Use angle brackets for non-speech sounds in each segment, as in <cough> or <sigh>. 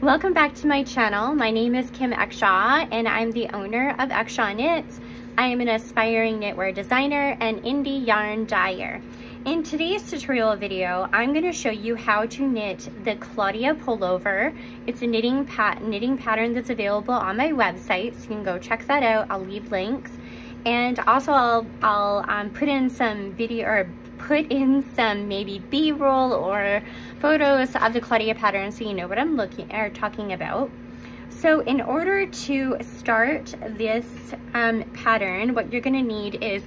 Welcome back to my channel. My name is Kim Ekshaw and I'm the owner of Ekshaw Knits. I am an aspiring knitwear designer and indie yarn dyer. In today's tutorial video, I'm going to show you how to knit the Claudia pullover. It's a knitting, pat knitting pattern that's available on my website, so you can go check that out. I'll leave links. And also I'll, I'll um, put in some video or put in some maybe b-roll or photos of the Claudia pattern so you know what I'm looking or talking about. So in order to start this um, pattern, what you're gonna need is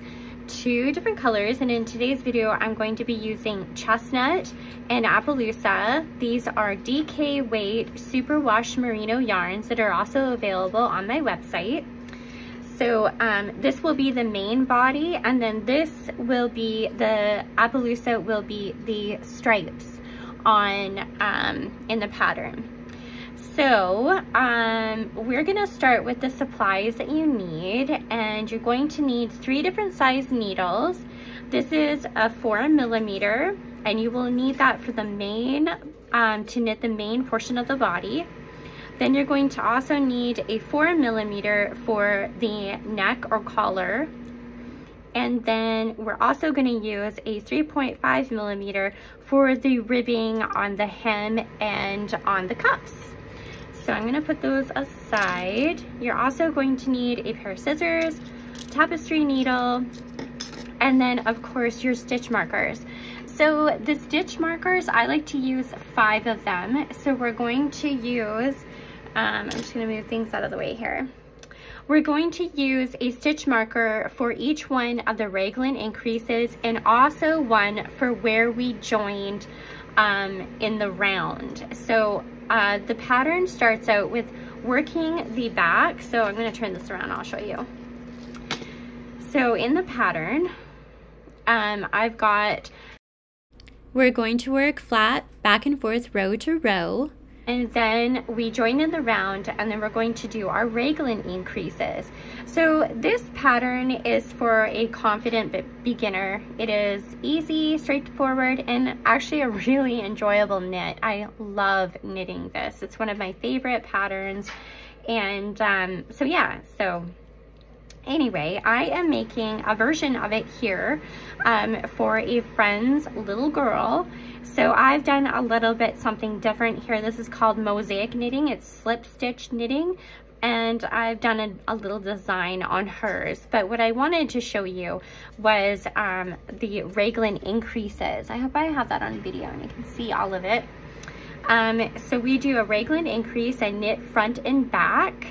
two different colors and in today's video I'm going to be using chestnut and Appaloosa. These are DK weight superwash merino yarns that are also available on my website. So um, this will be the main body and then this will be, the Appaloosa will be the stripes on um, in the pattern. So um, we're gonna start with the supplies that you need and you're going to need three different size needles. This is a four millimeter and you will need that for the main, um, to knit the main portion of the body. Then you're going to also need a four millimeter for the neck or collar. And then we're also gonna use a 3.5 millimeter for the ribbing on the hem and on the cuffs. So I'm gonna put those aside. You're also going to need a pair of scissors, tapestry needle, and then of course your stitch markers. So the stitch markers, I like to use five of them. So we're going to use um, I'm just gonna move things out of the way here. We're going to use a stitch marker for each one of the raglan increases and also one for where we joined um, in the round. So uh, the pattern starts out with working the back. So I'm gonna turn this around, I'll show you. So in the pattern, um, I've got, we're going to work flat back and forth row to row and then we join in the round and then we're going to do our raglan increases. So this pattern is for a confident beginner. It is easy, straightforward, and actually a really enjoyable knit. I love knitting this. It's one of my favorite patterns. And um, so yeah, so anyway, I am making a version of it here um, for a friend's little girl. So I've done a little bit something different here. This is called mosaic knitting. It's slip stitch knitting and I've done a, a, little design on hers. But what I wanted to show you was um, the raglan increases. I hope I have that on video and you can see all of it. Um, so we do a raglan increase and knit front and back.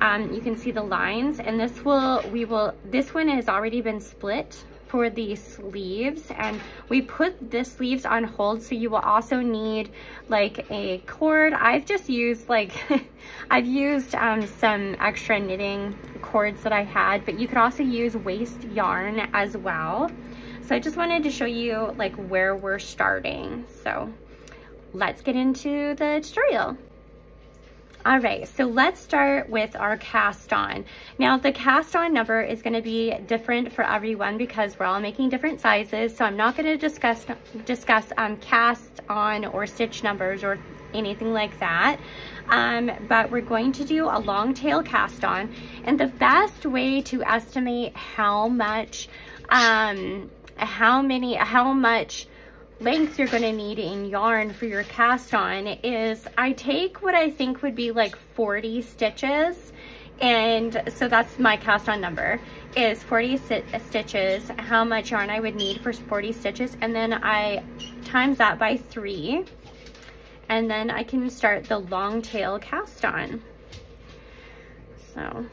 Um, you can see the lines and this will, we will, this one has already been split for the sleeves and we put the sleeves on hold so you will also need like a cord. I've just used like <laughs> I've used um, some extra knitting cords that I had but you could also use waste yarn as well. So I just wanted to show you like where we're starting. So let's get into the tutorial all right, so let's start with our cast on. Now the cast on number is gonna be different for everyone because we're all making different sizes. So I'm not gonna discuss, discuss um, cast on or stitch numbers or anything like that. Um, but we're going to do a long tail cast on. And the best way to estimate how much, um, how many, how much length you're going to need in yarn for your cast on is I take what I think would be like 40 stitches and so that's my cast on number is 40 stitches how much yarn I would need for 40 stitches and then I times that by three and then I can start the long tail cast on. So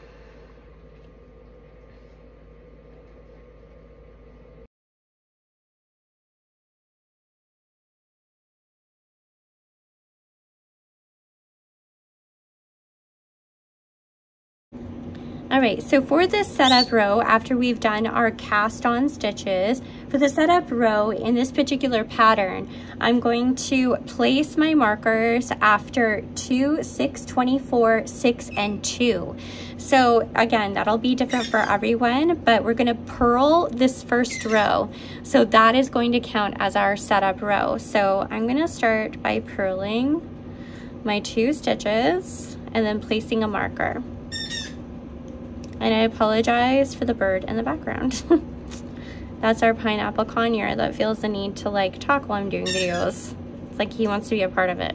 All right, so for this setup row, after we've done our cast on stitches, for the setup row in this particular pattern, I'm going to place my markers after 2, 6, 24, 6, and 2. So again, that'll be different for everyone, but we're gonna purl this first row. So that is going to count as our setup row. So I'm gonna start by purling my two stitches and then placing a marker. And I apologize for the bird in the background. <laughs> That's our pineapple conure that feels the need to like talk while I'm doing videos. It's like he wants to be a part of it.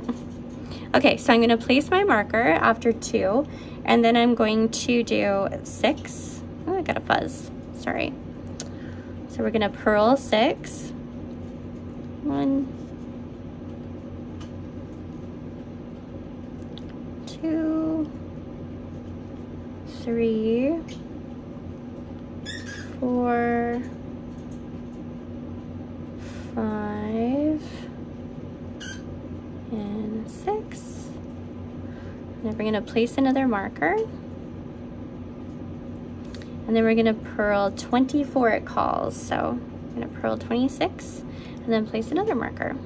Okay, so I'm gonna place my marker after two, and then I'm going to do six. Oh, I got a fuzz, sorry. So we're gonna purl six. One, two, three, four, five, and six. And then we're gonna place another marker. And then we're gonna purl 24 it calls. So I'm gonna purl 26 and then place another marker.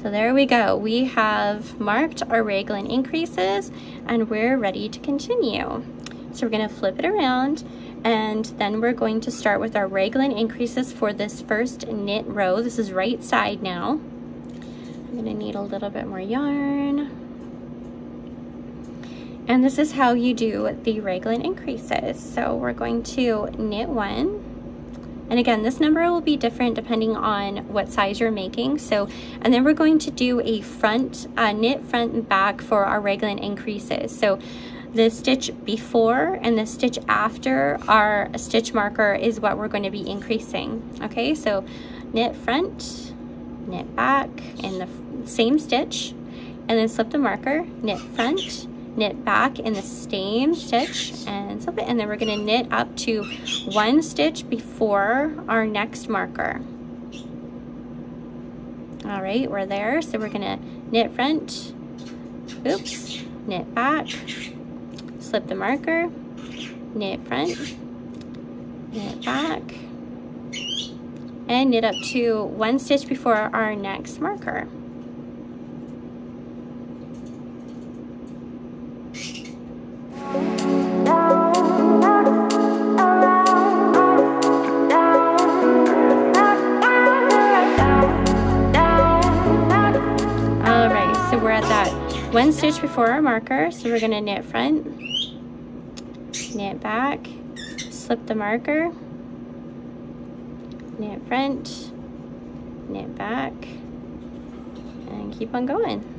So there we go. We have marked our raglan increases and we're ready to continue. So we're gonna flip it around and then we're going to start with our raglan increases for this first knit row. This is right side now. I'm gonna need a little bit more yarn. And this is how you do the raglan increases. So we're going to knit one, and again, this number will be different depending on what size you're making. So, and then we're going to do a front, uh, knit front and back for our raglan increases. So the stitch before and the stitch after our stitch marker is what we're going to be increasing. Okay, so knit front, knit back in the same stitch, and then slip the marker, knit front, knit back in the same stitch and slip it and then we're going to knit up to one stitch before our next marker. All right we're there. So we're going to knit front oops knit back slip the marker knit front knit back and knit up to one stitch before our next marker one stitch before our marker so we're going to knit front knit back slip the marker knit front knit back and keep on going.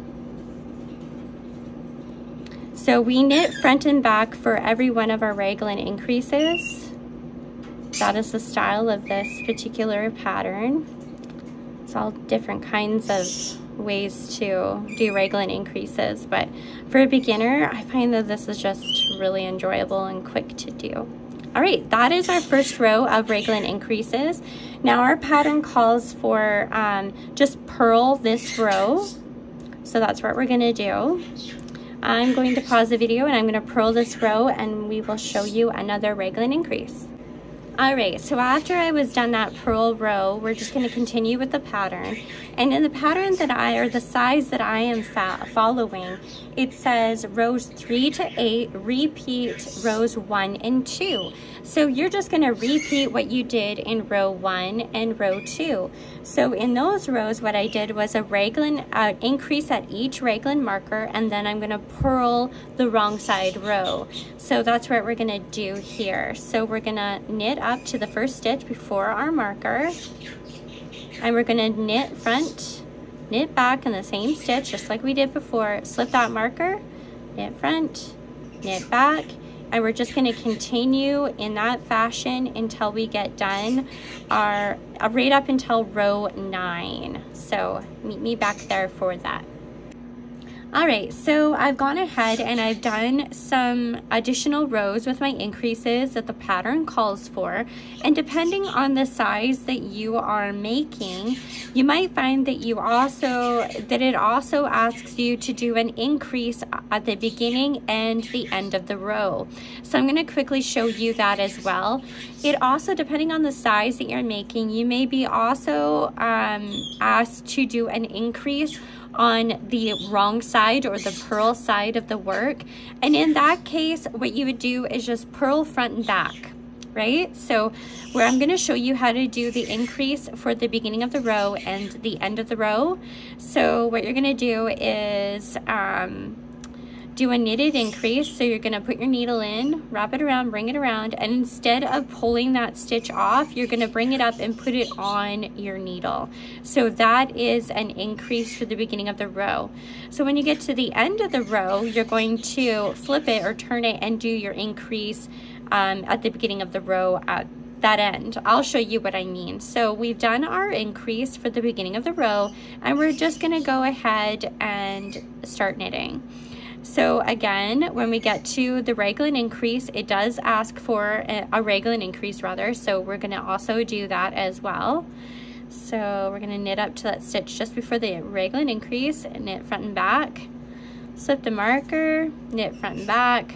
So we knit front and back for every one of our raglan increases. That is the style of this particular pattern. It's all different kinds of ways to do raglan increases, but for a beginner, I find that this is just really enjoyable and quick to do. All right, that is our first row of raglan increases. Now our pattern calls for um, just purl this row. So that's what we're gonna do. I'm going to pause the video and I'm gonna purl this row and we will show you another raglan increase. All right, so after I was done that purl row, we're just gonna continue with the pattern. And in the pattern that I, or the size that I am following, it says rows three to eight, repeat rows one and two. So you're just gonna repeat what you did in row one and row two. So in those rows, what I did was a raglan uh, increase at each raglan marker, and then I'm gonna purl the wrong side row. So that's what we're gonna do here. So we're gonna knit up to the first stitch before our marker, and we're gonna knit front, knit back in the same stitch, just like we did before. Slip that marker, knit front, knit back, and we're just gonna continue in that fashion until we get done our uh, right up until row nine. So meet me back there for that. All right, so I've gone ahead and I've done some additional rows with my increases that the pattern calls for. And depending on the size that you are making, you might find that you also, that it also asks you to do an increase at the beginning and the end of the row. So I'm gonna quickly show you that as well. It also, depending on the size that you're making, you may be also um, asked to do an increase on the wrong side or the purl side of the work. And in that case, what you would do is just purl front and back right? So where I'm gonna show you how to do the increase for the beginning of the row and the end of the row. So what you're gonna do is um, do a knitted increase. So you're gonna put your needle in, wrap it around, bring it around, and instead of pulling that stitch off, you're gonna bring it up and put it on your needle. So that is an increase for the beginning of the row. So when you get to the end of the row, you're going to flip it or turn it and do your increase um, at the beginning of the row at that end. I'll show you what I mean. So we've done our increase for the beginning of the row and we're just gonna go ahead and start knitting. So again, when we get to the raglan increase, it does ask for a, raglan increase rather. So we're gonna also do that as well. So we're gonna knit up to that stitch just before the raglan increase, knit front and back, slip the marker, knit front and back,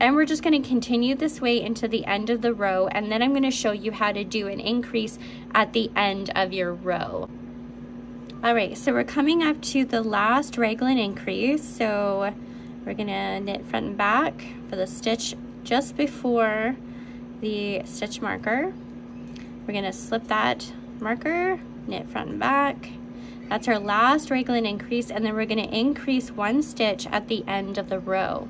and we're just gonna continue this way into the end of the row and then I'm gonna show you how to do an increase at the end of your row. All right, so we're coming up to the last raglan increase. So we're gonna knit front and back for the stitch just before the stitch marker. We're gonna slip that marker, knit front and back. That's our last raglan increase and then we're gonna increase one stitch at the end of the row.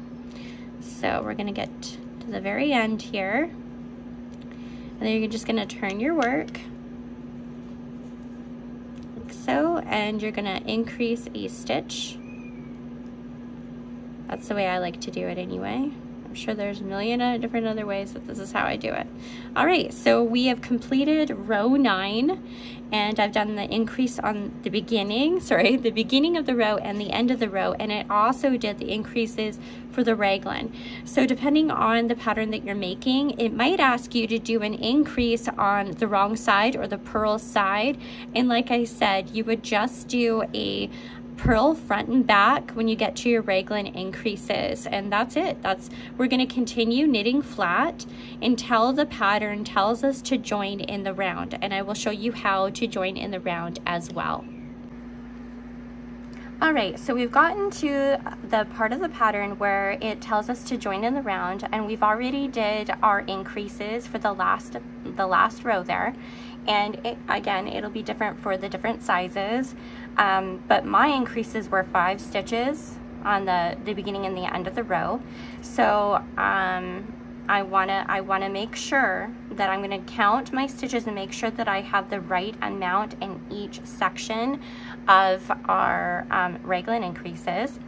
So we're gonna get to the very end here. And then you're just gonna turn your work like so, and you're gonna increase a stitch that's the way I like to do it anyway. I'm sure there's a million different other ways, but this is how I do it. All right, so we have completed row nine, and I've done the increase on the beginning, <laughs> sorry, the beginning of the row and the end of the row, and it also did the increases for the raglan. So depending on the pattern that you're making, it might ask you to do an increase on the wrong side or the purl side, and like I said, you would just do a purl front and back when you get to your raglan increases and that's it. That's we're going to continue knitting flat until the pattern tells us to join in the round and I will show you how to join in the round as well all right, so we've gotten to the part of the pattern where it tells us to join in the round and we've already did our increases for the last the last row there. And it, again it'll be different for the different sizes. Um, but my increases were five stitches on the the beginning and the end of the row. So um, I want to I want to make sure that I'm going to count my stitches and make sure that I have the right amount in each section of our um, raglan increases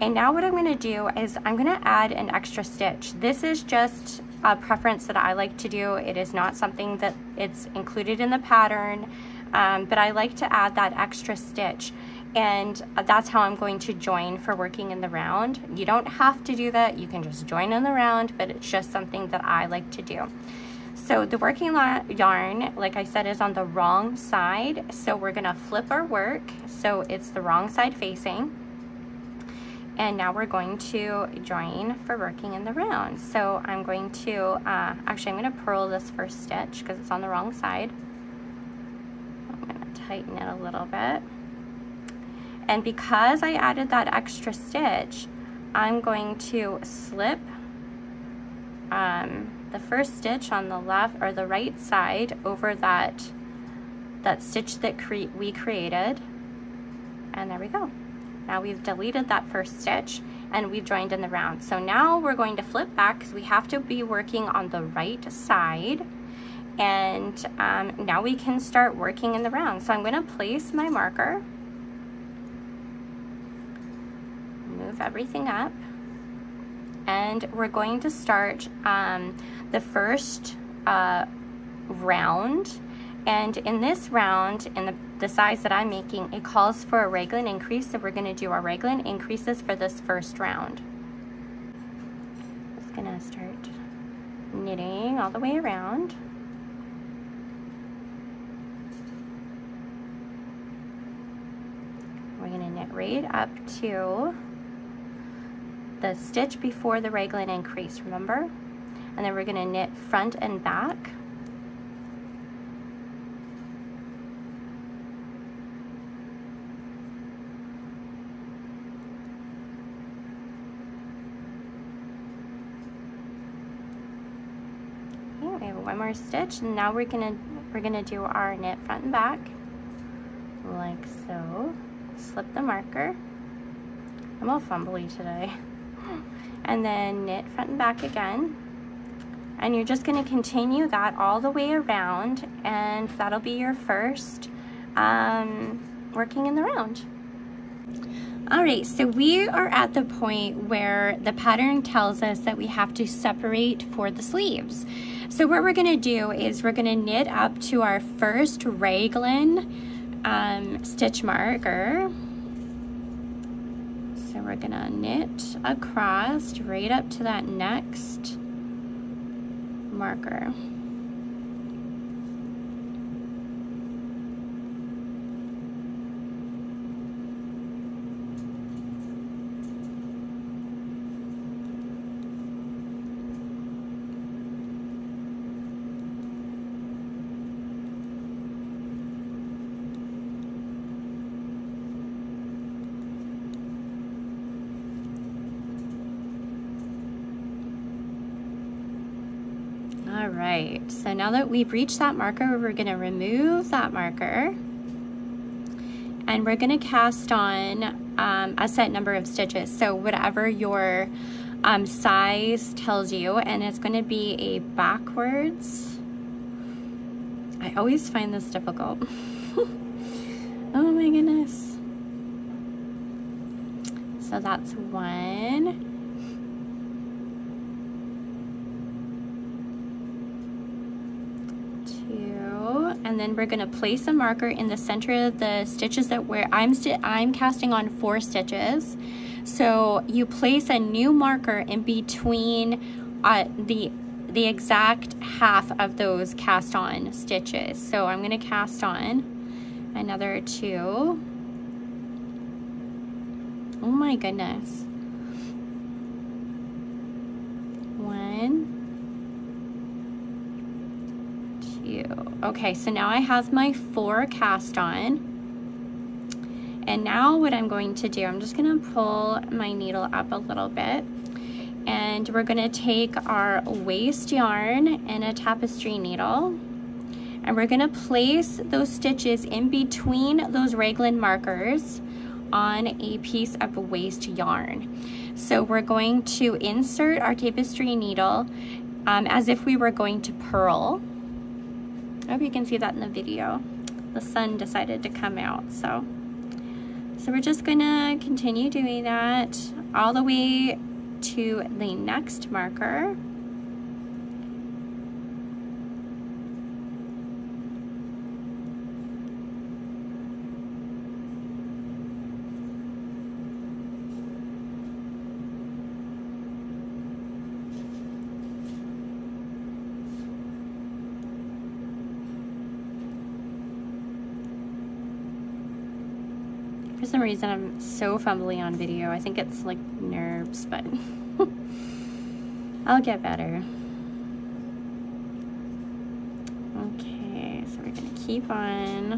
and now what I'm going to do is I'm going to add an extra stitch this is just a preference that I like to do. It is not something that it's included in the pattern, um, but I like to add that extra stitch. And that's how I'm going to join for working in the round. You don't have to do that. You can just join in the round, but it's just something that I like to do. So the working yarn, like I said, is on the wrong side. So we're gonna flip our work so it's the wrong side facing. And now we're going to join for working in the round. So I'm going to, uh, actually I'm gonna purl this first stitch because it's on the wrong side. I'm gonna tighten it a little bit. And because I added that extra stitch, I'm going to slip um, the first stitch on the left or the right side over that, that stitch that cre we created. And there we go. Now we've deleted that first stitch and we've joined in the round. So now we're going to flip back because we have to be working on the right side. And um, now we can start working in the round. So I'm gonna place my marker, move everything up, and we're going to start um, the first uh, round. And in this round, in the the size that I'm making, it calls for a raglan increase, so we're gonna do our raglan increases for this first round. Just gonna start knitting all the way around. We're gonna knit right up to the stitch before the raglan increase, remember? And then we're gonna knit front and back. Okay, we have one more stitch, and now we're gonna we're gonna do our knit front and back, like so. Slip the marker. I'm all fumbly today. <laughs> And then knit front and back again. And you're just gonna continue that all the way around and that'll be your first um, working in the round. All right, so we are at the point where the pattern tells us that we have to separate for the sleeves. So what we're gonna do is we're gonna knit up to our first raglan um, stitch marker. So we're gonna knit across right up to that next marker. All right, so now that we've reached that marker, we're gonna remove that marker and we're gonna cast on um, a set number of stitches. So whatever your um, size tells you, and it's gonna be a backwards. I always find this difficult. <laughs> oh my goodness. So that's one. And then we're going to place a marker in the center of the stitches that where I'm, I'm casting on four stitches. So you place a new marker in between uh, the, the exact half of those cast on stitches. So I'm going to cast on another two. Oh my goodness. One, Okay, so now I have my four cast on. And now what I'm going to do, I'm just gonna pull my needle up a little bit and we're gonna take our waste yarn and a tapestry needle and we're gonna place those stitches in between those raglan markers on a piece of waste yarn. So we're going to insert our tapestry needle um, as if we were going to purl I hope you can see that in the video. The sun decided to come out, so. So we're just gonna continue doing that all the way to the next marker. Reason, I'm so fumbly on video. I think it's like nerves, but <laughs> I'll get better. Okay, so we're gonna keep on.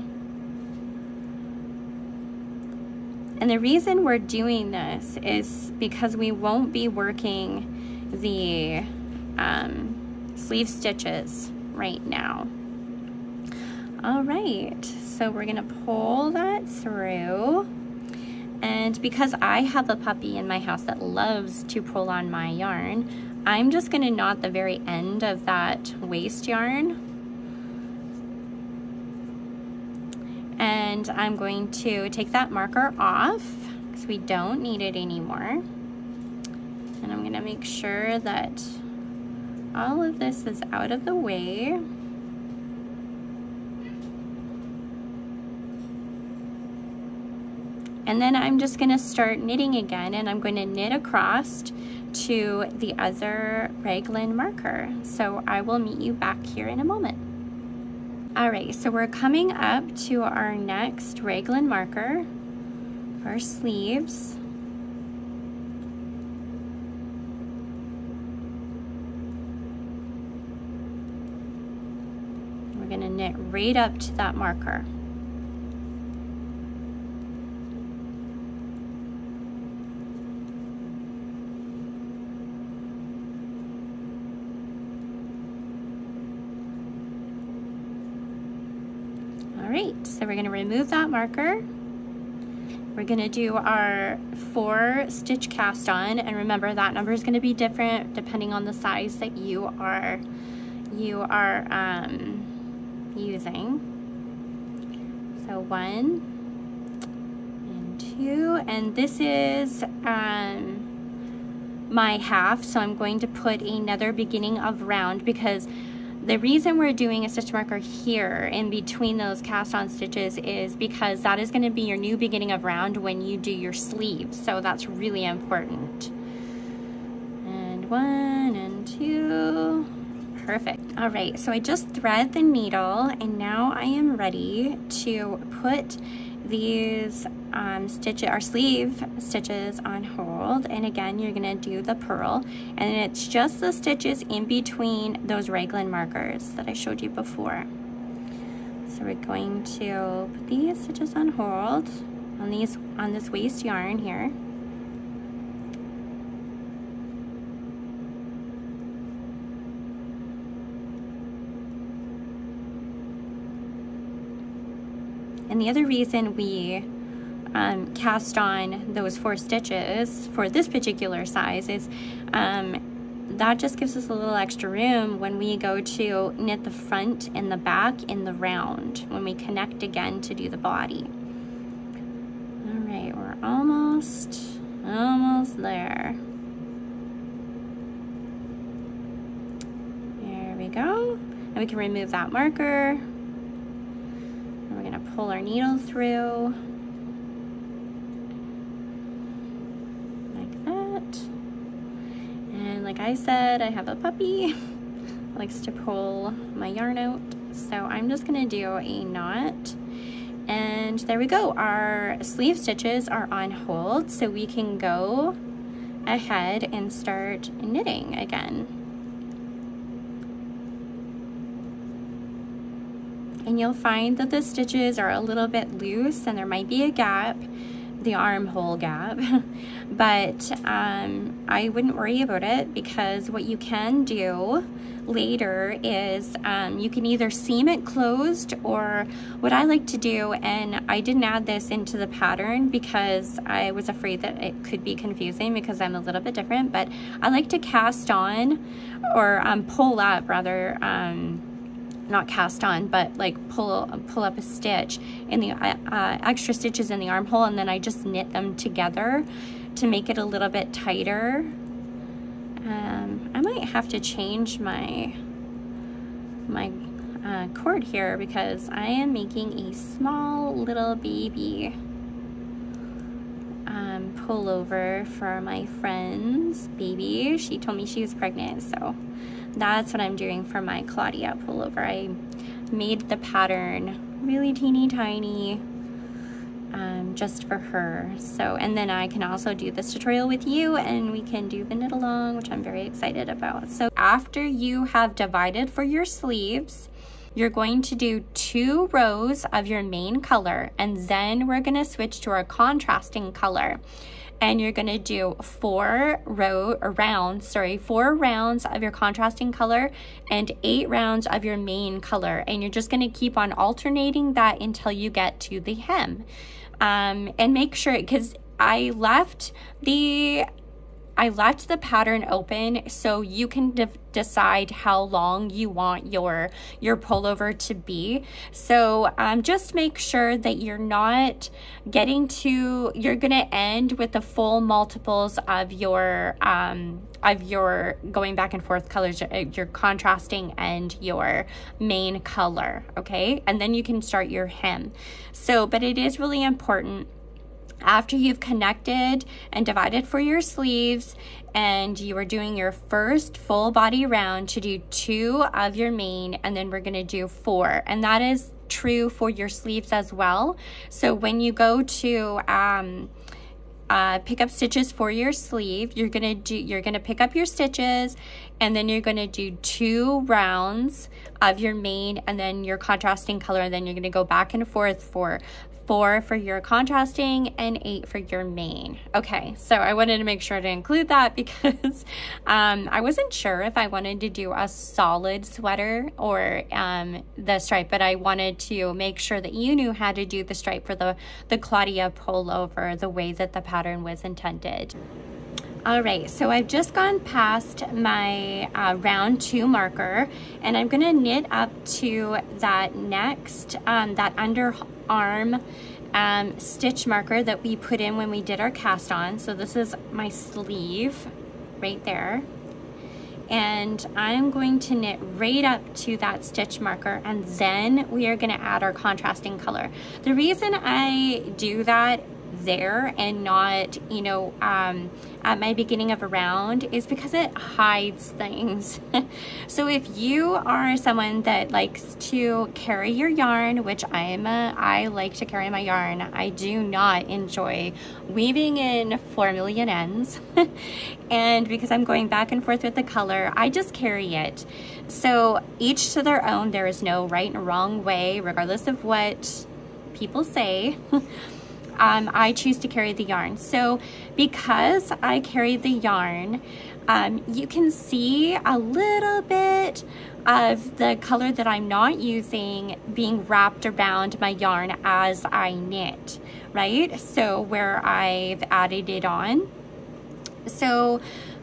And the reason we're doing this is because we won't be working the um, sleeve stitches right now. All right, so we're gonna pull that through. And because I have a puppy in my house that loves to pull on my yarn, I'm just gonna knot the very end of that waste yarn. And I'm going to take that marker off because we don't need it anymore. And I'm gonna make sure that all of this is out of the way. And then I'm just gonna start knitting again and I'm gonna knit across to the other raglan marker. So I will meet you back here in a moment. All right, so we're coming up to our next raglan marker, our sleeves. We're gonna knit right up to that marker. right, so that marker. We're gonna do our four stitch cast on, and remember that number is gonna be different depending on the size that you are, you are um, using. So one and two, and this is um, my half, so I'm going to put another beginning of round because the reason we're doing a stitch marker here in between those cast on stitches is because that is going to be your new beginning of round when you do your sleeves. So that's really important. And one and two. Perfect. All right, so I just thread the needle and now I am ready to put these um, stitch our sleeve stitches on hold. And again you're gonna do the purl. And it's just the stitches in between those raglan markers that I showed you before. So we're going to put these stitches on hold on these on this waste yarn here And the other reason we um, cast on those four stitches for this particular size is um, that just gives us a little extra room when we go to knit the front and the back in the round when we connect again to do the body. All right, we're almost, almost there. There we go. And we can remove that marker. Pull our needle through. Like that. And like I said, I have a puppy <laughs> likes to pull my yarn out. So I'm just gonna do a knot and there we go. Our sleeve stitches are on hold so we can go ahead and start knitting again. And you'll find that the stitches are a little bit loose and there might be a gap the armhole gap. <laughs> But um, I wouldn't worry about it because what you can do later is um, you can either seam it closed or what I like to do and I didn't add this into the pattern because I was afraid that it could be confusing because I'm a little bit different but I like to cast on or um, pull up rather um, not cast on, but like pull, pull up a stitch in the uh, uh, extra stitches in the armhole and then I just knit them together to make it a little bit tighter. Um, I might have to change my, my uh, cord here because I am making a small little baby um, pullover for my friend's baby. She told me she was pregnant, so that's what I'm doing for my Claudia pullover. I made the pattern really teeny tiny um, just for her. So, and then I can also do this tutorial with you and we can do the knit along, which I'm very excited about. So after you have divided for your sleeves, you're going to do two rows of your main color and then we're gonna switch to our contrasting color and you're gonna do four row rounds, sorry, four rounds of your contrasting color and eight rounds of your main color. And you're just gonna keep on alternating that until you get to the hem. Um, and make sure, because I left the I left the pattern open so you can de decide how long you want your, your pullover to be. So um, just make sure that you're not getting to, you're gonna end with the full multiples of your, um, of your going back and forth colors, uh, your contrasting and your main color, okay? And then you can start your hem. So, but it is really important after you've connected and divided for your sleeves and you are doing your first full body round to do two of your main and then we're going to do four. And that is true for your sleeves as well. So when you go to um, uh, pick up stitches for your sleeve you're gonna do you're gonna pick up your stitches and then you're gonna do two rounds of your main and then your contrasting color and then you're gonna go back and forth for four for your contrasting and eight for your main. Okay, so I wanted to make sure to include that <laughs> because um, I wasn't sure if I wanted to do a solid sweater or um, the stripe, but I wanted to make sure that you knew how to do the stripe for the, the Claudia pullover the way that the pattern was intended. All right, so I've just gone past my uh, round two marker and I'm gonna knit up to that next, um, that under arm um, stitch marker that we put in when we did our cast on. So this is my sleeve right there. And I'm going to knit right up to that stitch marker and then we are gonna add our contrasting color. The reason I do that there and not, you know, um, at my beginning of a round is because it hides things. <laughs> so if you are someone that likes to carry your yarn, which I'm a, I like to carry my yarn, I do not enjoy weaving in four million ends. <laughs> and because I'm going back and forth with the color, I just carry it. So each to their own, there is no right and wrong way, regardless of what people say. <laughs> um, I choose to carry the yarn. So because I carry the yarn, um, you can see a little bit of the color that I'm not using being wrapped around my yarn as I knit, right? So where I've added it on. So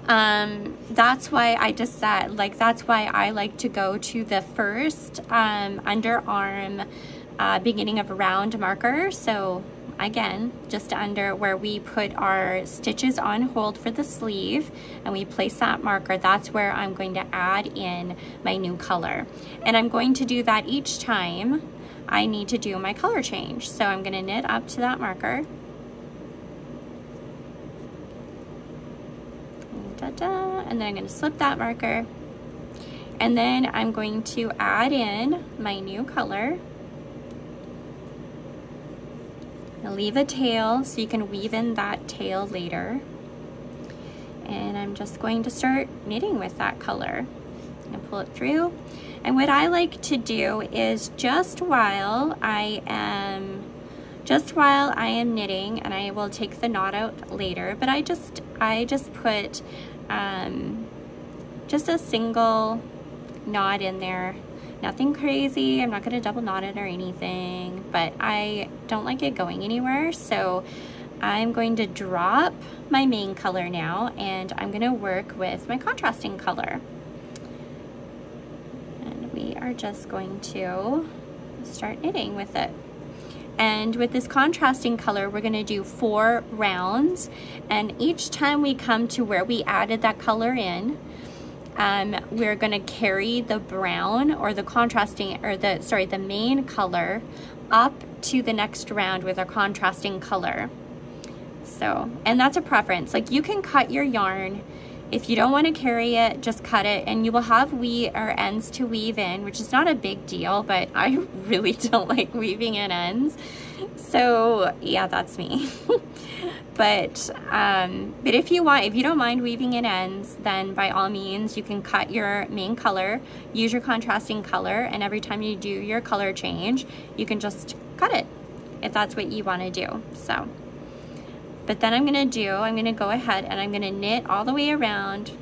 um, that's why I just said, like, that's why I like to go to the first um, underarm uh, beginning of round marker. So again, just under where we put our stitches on hold for the sleeve and we place that marker, that's where I'm going to add in my new color. And I'm going to do that each time I need to do my color change. So I'm gonna knit up to that marker. And then I'm gonna slip that marker. And then I'm going to add in my new color. Leave a tail so you can weave in that tail later. And I'm just going to start knitting with that color. and pull it through. And what I like to do is just while I am just while I am knitting, and I will take the knot out later, but I just I just put um, just a single knot in there Nothing crazy. I'm not to double knot it or anything, but I don't like it going anywhere. So I'm going to drop my main color now and I'm to work with my contrasting color. And we are just going to start knitting with it. And with this contrasting color, we're gonna do four rounds. And each time we come to where we added that color in, um, we're gonna carry the brown or the contrasting, or the, sorry, the main color up to the next round with our contrasting color. So, and that's a preference. Like you can cut your yarn. If you don't wanna carry it, just cut it and you will have we or ends to weave in, which is not a big deal, but <laughs> I really don't like weaving in ends. So yeah, that's me. <laughs> But, um, but if you want, if you don't mind weaving in ends, then by all means, you can cut your main color, use your contrasting color, and every time you do your color change, you can just cut it if that's what you want to do. So, but then I'm to do, I'm to go ahead and I'm to knit all the way around.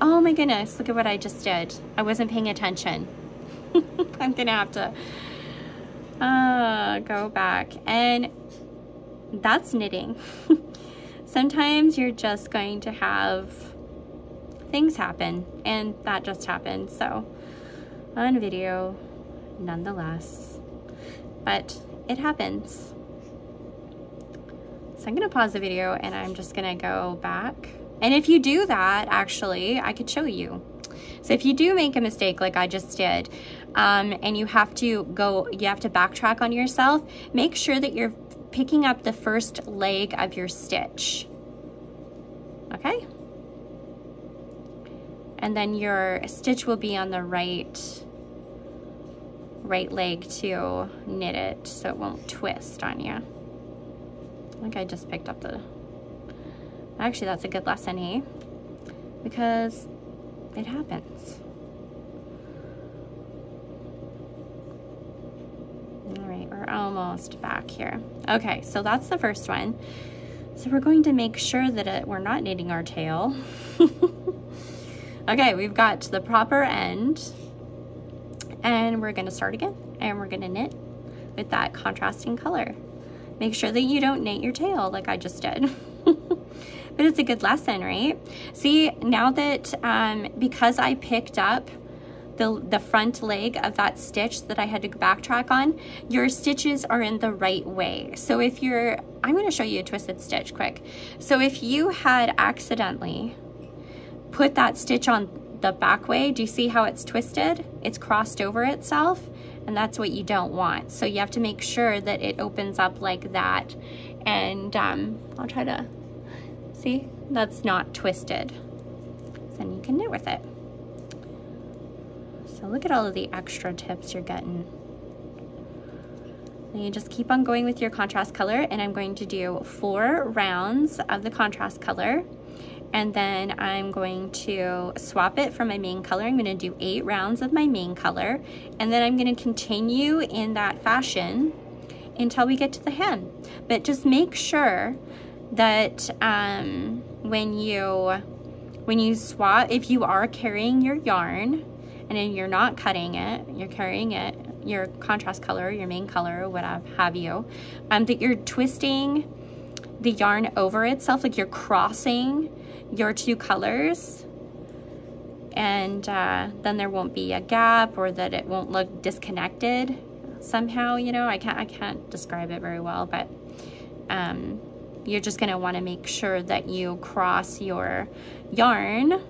Oh my goodness, look at what I just did. I wasn't paying attention. <laughs> I'm to have to uh, go back and that's knitting. <laughs> sometimes you're just going to have things happen and that just happened. So on video, nonetheless, but it happens. So I'm gonna pause the video and I'm just gonna go back. And if you do that, actually, I could show you. So if you do make a mistake like I just did, um, and you have to go, you have to backtrack on yourself, make sure that you're picking up the first leg of your stitch. Okay? And then your stitch will be on the right right leg to knit it so it won't twist on you. I think I just picked up the, actually that's a good lesson, eh? Because it happens. All right, we're almost back here. Okay, so that's the first one. So we're going to make sure that it, we're not knitting our tail. <laughs> okay, we've got the proper end and we're gonna start again and we're gonna knit with that contrasting color. Make sure that you don't knit your tail like I just did. <laughs> but it's a good lesson, right? See, now that, um, because I picked up the, the front leg of that stitch that I had to backtrack on, your stitches are in the right way. So if you're, I'm gonna show you a twisted stitch quick. So if you had accidentally put that stitch on the back way, do you see how it's twisted? It's crossed over itself and that's what you don't want. So you have to make sure that it opens up like that. And um, I'll try to, see, that's not twisted. Then you can knit with it. So look at all of the extra tips you're getting. And you just keep on going with your contrast color and I'm going to do four rounds of the contrast color and then I'm going to swap it from my main color. I'm gonna do eight rounds of my main color, and then I'm gonna continue in that fashion until we get to the hem. But just make sure that um, when you when you swap, if you are carrying your yarn and you're not cutting it, you're carrying it, your contrast color, your main color, what have you, um, that you're twisting the yarn over itself, like you're crossing your two colors and uh, then there won't be a gap or that it won't look disconnected somehow, you know, I can't, I can't describe it very well, but um, you're just gonna wanna make sure that you cross your yarn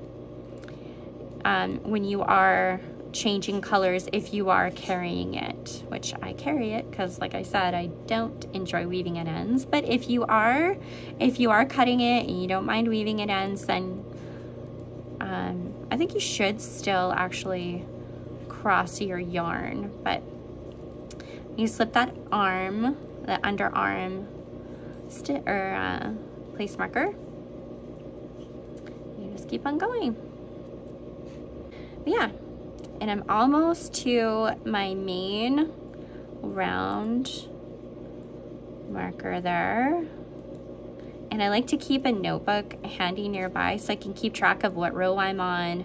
um, when you are changing colors if you are carrying it, which I carry it because like I said, I don't enjoy weaving at ends. But if you are, if you are cutting it and you don't mind weaving at ends, then um, I think you should still actually cross your yarn. But you slip that arm, the underarm or uh, place marker. You just keep on going. But yeah, and I'm almost to my main round marker there. And I like to keep a notebook handy nearby so I can keep track of what row I'm on.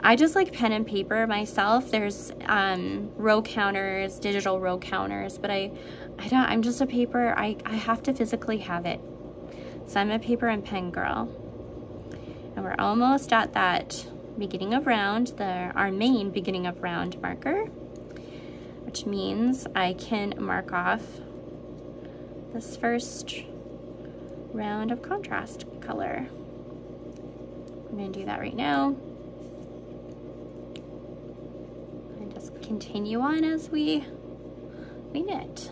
I just like pen and paper myself. There's um, row counters, digital row counters, but I, I don't, I'm just a paper, I, I have to physically have it. So I'm a paper and pen girl. And we're almost at that beginning of round, the, our main beginning of round marker, which means I can mark off this first round of contrast color. I'm gonna do that right now. And just continue on as we, we knit.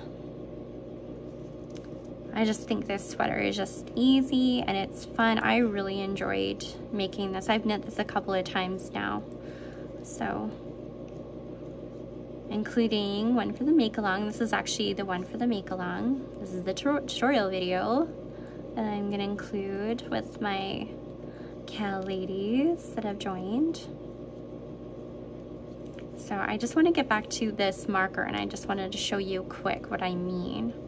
I just think this sweater is just easy and it's fun. I really enjoyed making this. I've knit this a couple of times now. So, including one for the make along. This is actually the one for the make along. This is the tutorial video that I'm gonna include with my Cal ladies that have joined. So I just wanna get back to this marker and I just wanted to show you quick what I mean.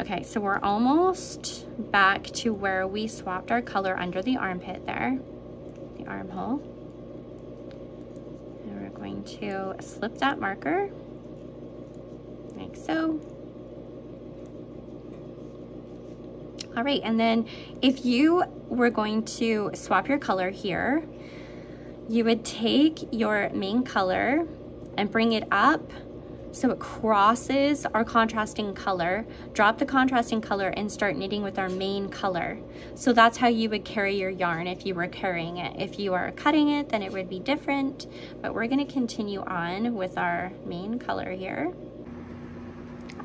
Okay, so we're almost back to where we swapped our color under the armpit there, the armhole. And we're going to slip that marker, like so. All right, and then if you were going to swap your color here, you would take your main color and bring it up so it crosses our contrasting color, drop the contrasting color and start knitting with our main color. So that's how you would carry your yarn if you were carrying it. If you are cutting it, then it would be different, but we're gonna continue on with our main color here.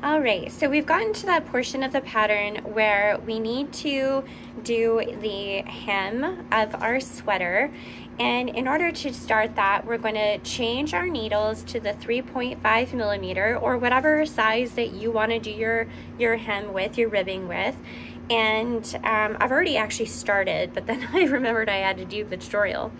All right, so we've gotten to that portion of the pattern where we need to do the hem of our sweater. And in order to start that, we're going to change our needles to the 3.5 millimeter or whatever size that you want to do your, your hem with, your ribbing with. And um, I've already actually started, but then <laughs> I remembered I had to do the tutorial.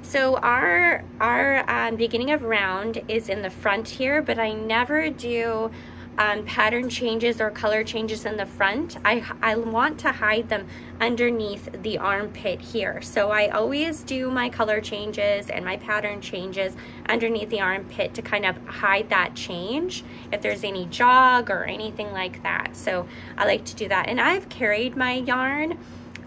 So our, our um, beginning of round is in the front here, but I never do um, pattern changes or color changes in the front, I, I want to hide them underneath the armpit here. So I always do my color changes and my pattern changes underneath the armpit to kind of hide that change if there's any jog or anything like that. So I like to do that. And I've carried my yarn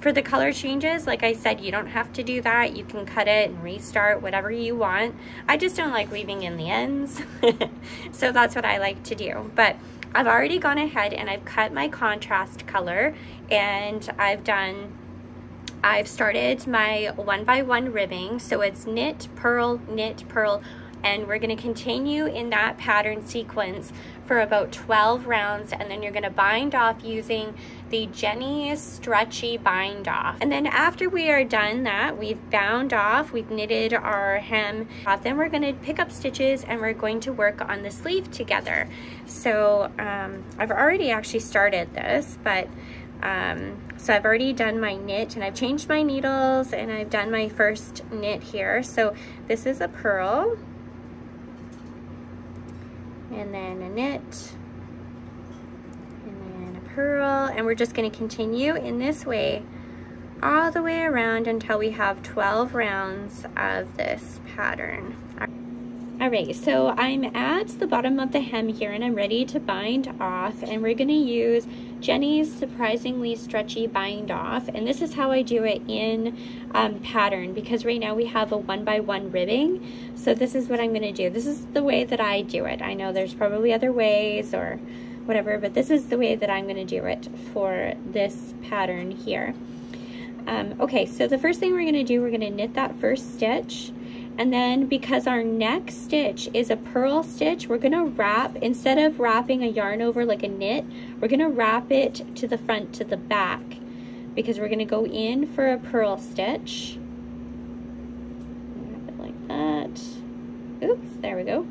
for the color changes, like I said, you don't have to do that. You can cut it and restart whatever you want. I just don't like leaving in the ends. <laughs> so that's what I like to do. But I've already gone ahead and I've cut my contrast color and I've done I've started my one by one ribbing. So it's knit, purl, knit, purl, and we're gonna continue in that pattern sequence for about 12 rounds and then you're gonna bind off using the Jenny's Stretchy Bind Off. And then after we are done that, we've bound off, we've knitted our hem off, then we're gonna pick up stitches and we're going to work on the sleeve together. So um, I've already actually started this, but um, so I've already done my knit and I've changed my needles and I've done my first knit here. So this is a purl and then a knit purl and we're just going to continue in this way all the way around until we have 12 rounds of this pattern. All right, so I'm at the bottom of the hem here and I'm ready to bind off and we're gonna use Jenny's Surprisingly Stretchy Bind Off and this is how I do it in um, pattern because right now we have a one by one ribbing. So this is what I'm gonna do. This is the way that I do it. I know there's probably other ways or whatever, but this is the way that I'm going to do it for this pattern here. Um, okay, so the first thing we're going to do, we're going to knit that first stitch. And then because our next stitch is a purl stitch, we're going to wrap, instead of wrapping a yarn over like a knit, we're going to wrap it to the front to the back because we're going to go in for a purl stitch. Wrap it like that. Oops, there we go.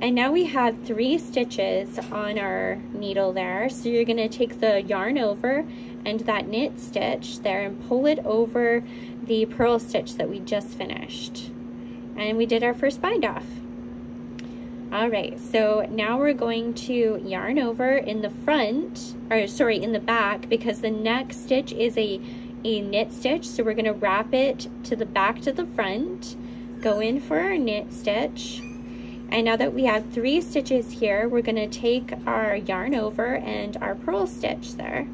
And now we have three stitches on our needle there. So you're gonna take the yarn over and that knit stitch there and pull it over the purl stitch that we just finished. And we did our first bind off. All right, so now we're going to yarn over in the front, or sorry, in the back, because the next stitch is a, a knit stitch. So we're gonna wrap it to the back to the front, go in for our knit stitch, and now that we have three stitches here, we're gonna take our yarn over and our purl stitch there.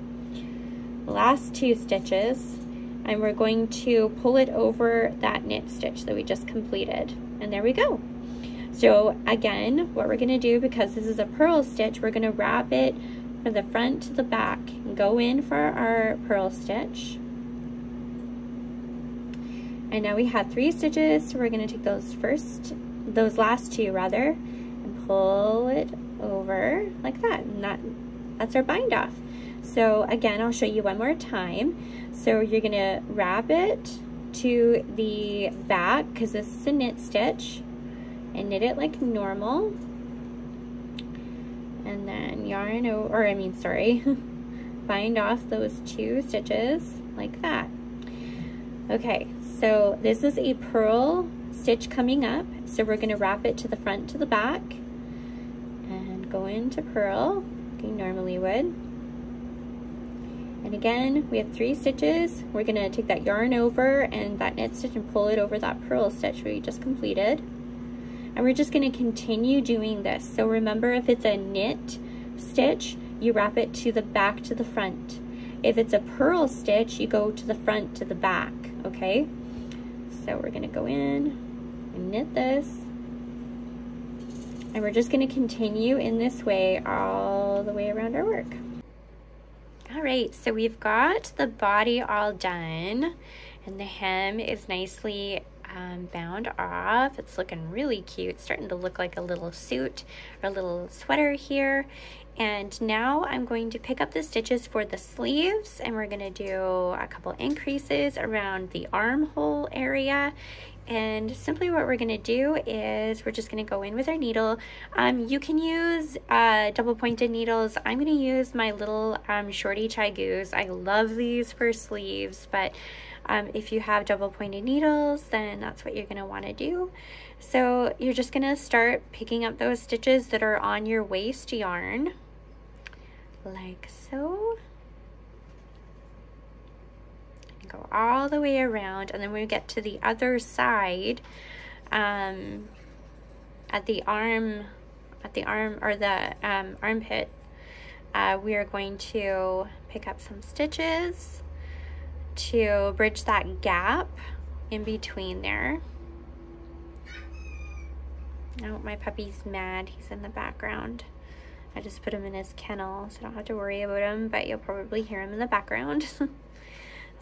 last two stitches, and we're going to pull it over that knit stitch that we just completed. And there we go. So again, what we're gonna do, because this is a purl stitch, we're gonna wrap it from the front to the back. Go in for our purl stitch. And now we have three stitches, so we're gonna take those first those last two rather, and pull it over like that. And that, that's our bind off. So again, I'll show you one more time. So you're gonna wrap it to the back because this is a knit stitch and knit it like normal. And then yarn over, or I mean, sorry, <laughs> bind off those two stitches like that. Okay, so this is a purl stitch coming up. So we're gonna wrap it to the front to the back and go into purl, like you normally would. And again, we have three stitches. We're gonna take that yarn over and that knit stitch and pull it over that purl stitch we just completed. And we're just gonna continue doing this. So remember if it's a knit stitch, you wrap it to the back to the front. If it's a purl stitch, you go to the front to the back, okay? So we're gonna go in, knit this. And we're just gonna continue in this way all the way around our work. All right, so we've got the body all done and the hem is nicely um, bound off. It's looking really cute, starting to look like a little suit or a little sweater here. And now I'm going to pick up the stitches for the sleeves and we're gonna do a couple increases around the armhole area and simply what we're gonna do is we're just gonna go in with our needle. Um, you can use uh, double pointed needles. I'm gonna use my little um, Shorty ChiaoGoos. I love these for sleeves, but um, if you have double pointed needles, then that's what you're gonna wanna do. So you're just gonna start picking up those stitches that are on your waste yarn, like so. Go all the way around and then we get to the other side um, at the arm at the arm or the um, armpit uh, we are going to pick up some stitches to bridge that gap in between there. Oh my puppy's mad. He's in the background. I just put him in his kennel so I don't have to worry about him but you'll probably hear him in the background <laughs>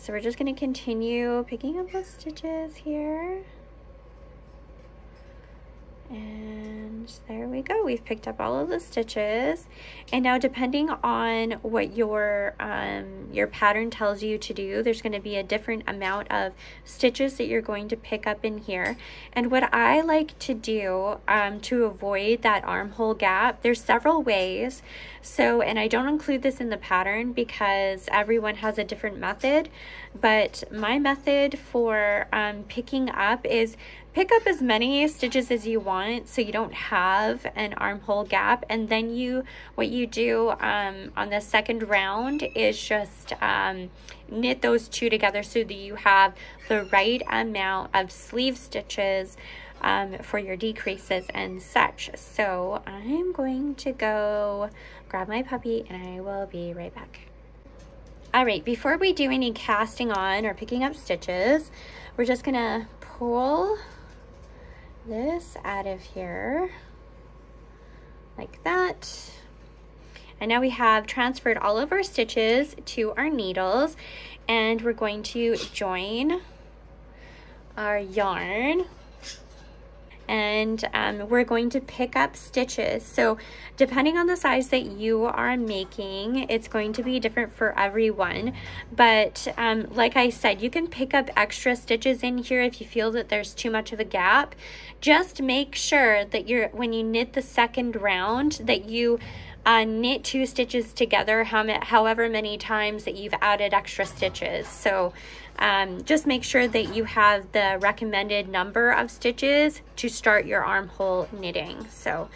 So we're just going to continue picking up the stitches here. And there we go. We've picked up all of the stitches. And now depending on what your, um, your pattern tells you to do, there's going to be a different amount of stitches that you're going to pick up in here. And what I like to do um, to avoid that armhole gap, there's several ways. So, and I don't include this in the pattern because everyone has a different method, but my method for um, picking up is pick up as many stitches as you want so you don't have an armhole gap and then you what you do um, on the second round is just um, knit those two together so that you have the right amount of sleeve stitches um, for your decreases and such. So I'm going to go grab my puppy and I will be right back. All right, before we do any casting on or picking up stitches, we're just gonna pull this out of here like that. And now we have transferred all of our stitches to our needles and we're going to join our yarn and um, we're going to pick up stitches. So depending on the size that you are making, it's going to be different for everyone. But um, like I said, you can pick up extra stitches in here if you feel that there's too much of a gap. Just make sure that you're, when you knit the second round, that you uh, knit two stitches together however many times that you've added extra stitches. So um, just make sure that you have the recommended number of stitches to start your armhole knitting. So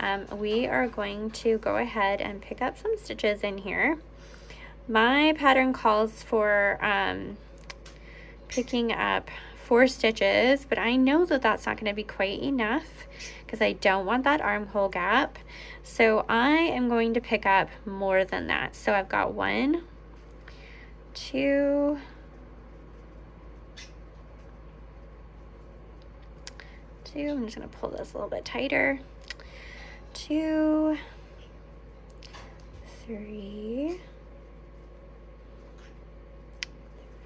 um, we are going to go ahead and pick up some stitches in here. My pattern calls for um, picking up four stitches, but I know that that's not going to be quite enough because I don't want that armhole gap. So I am going to pick up more than that. So I've got one, two, I'm just to pull this a little bit tighter. Two, three,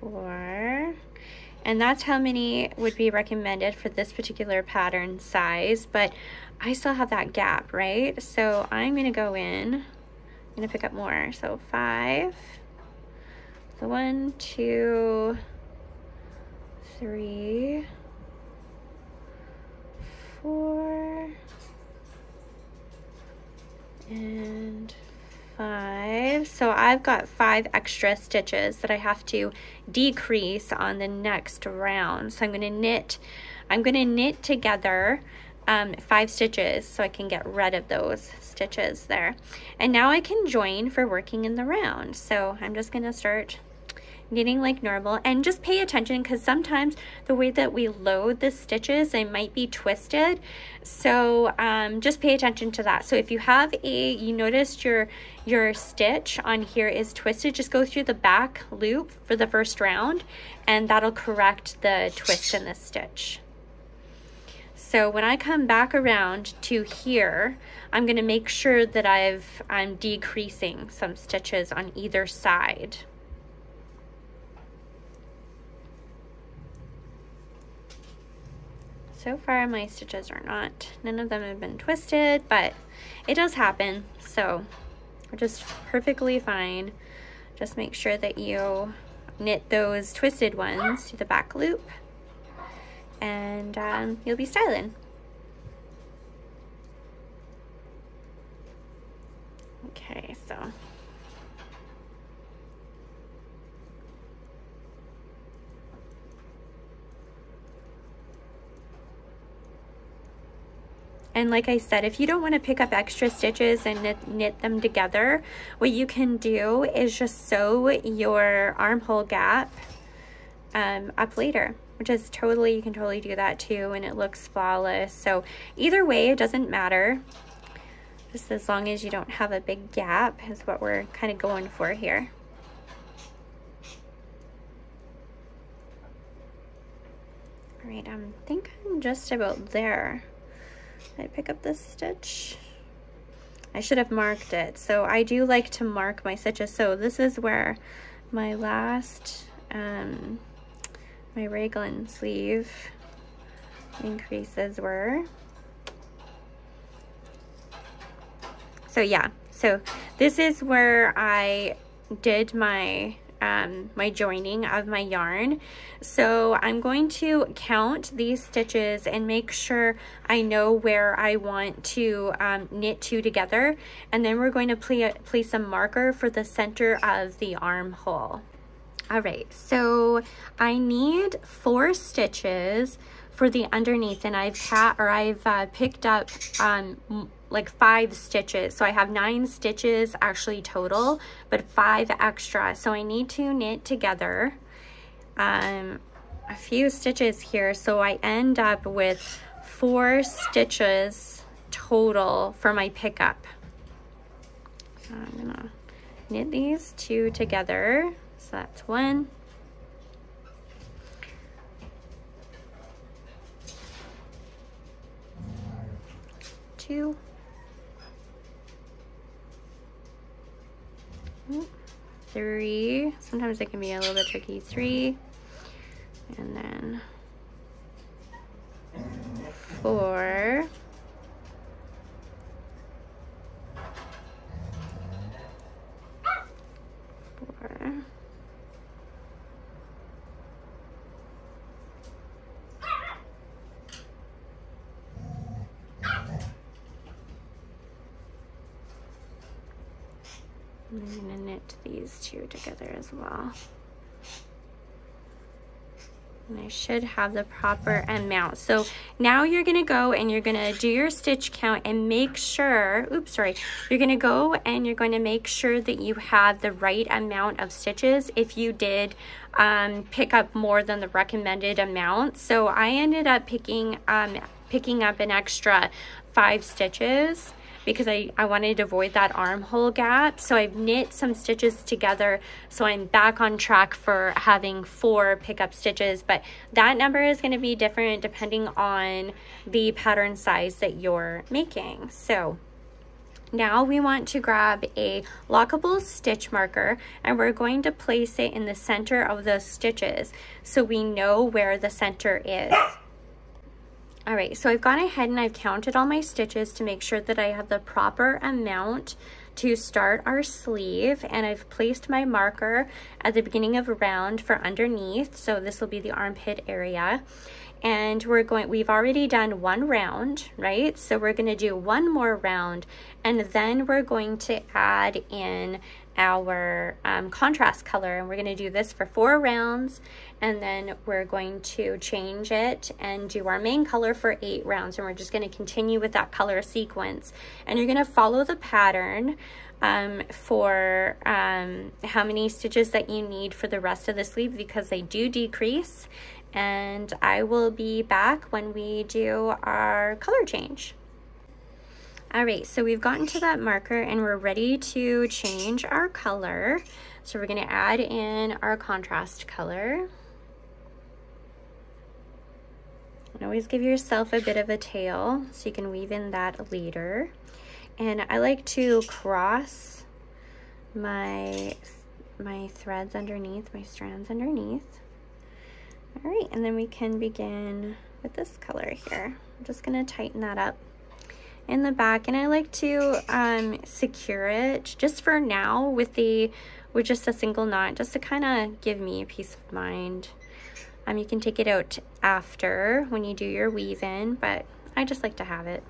four, and that's how many would be recommended for this particular pattern size, but I still have that gap, right? So I'm gonna go in, I'm gonna pick up more. So five, so one, two, three, four, and five. So I've got five extra stitches that I have to decrease on the next round. So I'm going to knit, I'm to knit together um, five stitches so I can get rid of those stitches there. And now I can join for working in the round. So I'm just going to start knitting like normal and just pay attention because sometimes the way that we load the stitches they might be twisted. So um, just pay attention to that. So if you have a you noticed your your stitch on here is twisted just go through the back loop for the first round and that'll correct the twist in the stitch. So when I come back around to here, I'm gonna make sure that I've, I'm decreasing some stitches on either side. So far my stitches are not, none of them have been twisted, but it does happen. So we're just perfectly fine. Just make sure that you knit those twisted ones to the back loop and um, you'll be styling. Okay, so And like I said, if you don't want to pick up extra stitches and knit, knit, them together, what you can do is just sew your armhole gap um, up later, which is totally, you can totally do that too, and it looks flawless. So either way, it doesn't matter. Just as long as you don't have a big gap is what we're kind of going for here. All right, I think I'm just about there. Did I pick up this stitch? I should have marked it. So I do like to mark my stitches. So this is where my last, um, my raglan sleeve increases were. So yeah, so this is where I did my um, my joining of my yarn. So I'm going to count these stitches and make sure I know where I want to um, knit two together. And then we're going to place a marker for the center of the armhole. All right, so I need four stitches for the underneath and I've had or I've uh, picked up um, like five stitches. So I have nine stitches actually total, but five extra. So I need to knit together um, a few stitches here. So I end up with four stitches total for my pickup. So I'm gonna knit these two together. So that's one, two, three. Sometimes it can be a little bit tricky. Three, and then four. Four. I'm going to knit these two together as well. And I should have the proper amount. So now you're gonna go and you're gonna do your stitch count and make sure, oops, sorry. You're gonna go and you're to make sure that you have the right amount of stitches if you did um, pick up more than the recommended amount. So I ended up picking, um, picking up an extra five stitches because I, I wanted to avoid that armhole gap. So I've knit some stitches together so I'm back on track for having four pickup stitches. But that number is going to be different depending on the pattern size that you're making. So now we want to grab a lockable stitch marker and we're going to place it in the center of those stitches so we know where the center is. All right, so I've gone ahead and I've counted all my stitches to make sure that I have the proper amount to start our sleeve and I've placed my marker at the beginning of a round for underneath. So this will be the armpit area. And we're going, we've already done one round, right? So we're gonna do one more round and then we're going to add in our um, contrast color and we're going to do this for four rounds and then we're going to change it and do our main color for eight rounds and we're just going to continue with that color sequence and you're going to follow the pattern um, for um, how many stitches that you need for the rest of the sleeve because they do decrease and I will be back when we do our color change. All right, so we've gotten to that marker and we're ready to change our color. So we're gonna add in our contrast color. Always give yourself a bit of a tail so you can weave in that later. And I like to cross my, my threads underneath, my strands underneath. All right, and then we can begin with this color here. I'm just gonna tighten that up in the back and I like to um, secure it just for now with the with just a single knot just to kind of give me a peace of mind. Um, you can take it out after when you do your weave in, but I just like to have it.